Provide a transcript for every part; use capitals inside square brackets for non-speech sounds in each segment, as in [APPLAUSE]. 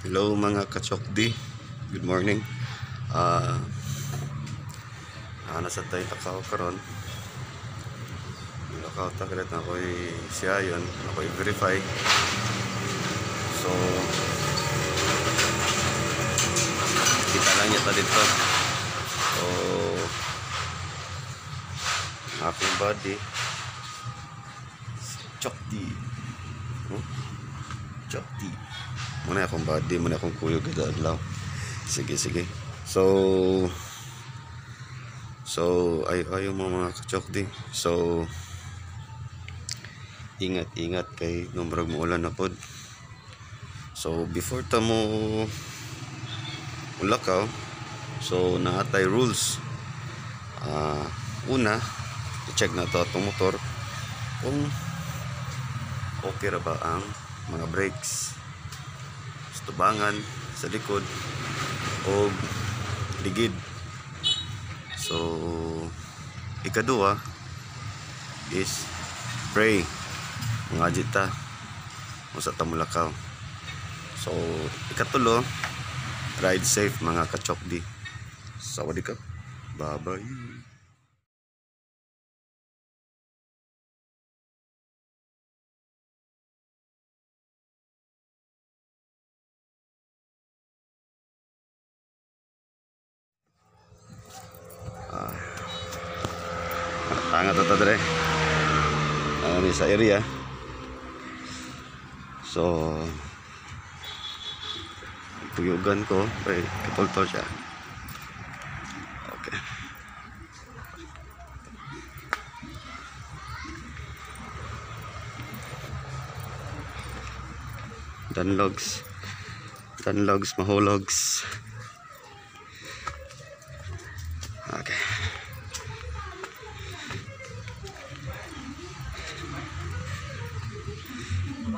Hello mga kachokdi. Good morning. Ah uh, nasa tayo takaw karon. Takaw ta kalit na ako'y siya yun. Ako'y verify. So kita lang niya ta dito. So aking body Chokdi. Hmm? Chokdi. Muna akong body, muna akong kuyog adlaw. Sige, sige. So, so, ay, ayaw mo mga kachokdi. So, ingat, ingat kay numrag mo ulan na pod. So, before ta mo ulakaw, so, naatay rules. Ah, una, i-check na to itong motor kung okay ra ba ang mga brakes sa tubangan sa likod o ligid. So ikaduha is pray. Mga jita sa tamulakaw so ikatulo ride safe mga kachokdi. Sawadee ka. Bye bye Tanga to dre. Ano ni sa area. So tuyugan ko, ay katultol siya. Okay. Danlogs. Danlogs, mahologs. Okay.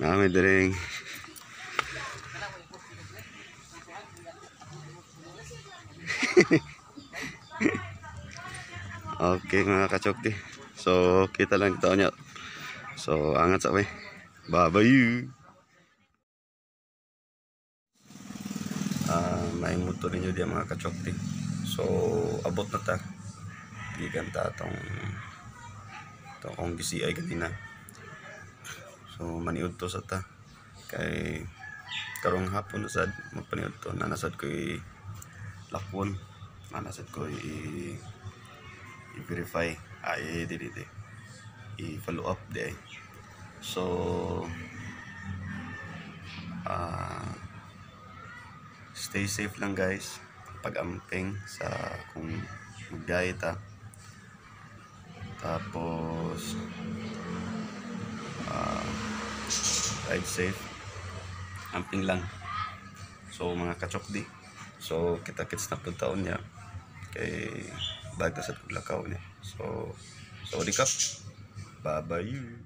Nami dring. [LAUGHS] okay mga kachokti. So, kita lang ito niya. So, angat sa way. Bye-bye. Ah, may motor ninyo diyan mga kachokti. So, abot na ta. Gigan ta tong to kong GCI kanina. So, maniud to sa ta. Kay karong hapon sad magpaniud to. Nanasad ko lakwon. Nanasad ko i i-verify. Ay di di di. I-follow up di so ah stay safe lang guys. Pag-amping sa kung mag-diet ah. tapos 5 safe. Amping lang. So mga kachokdi. So kita kits na po taon niya. Kay bagtas at kuglakaw niya. So so recap bye bye you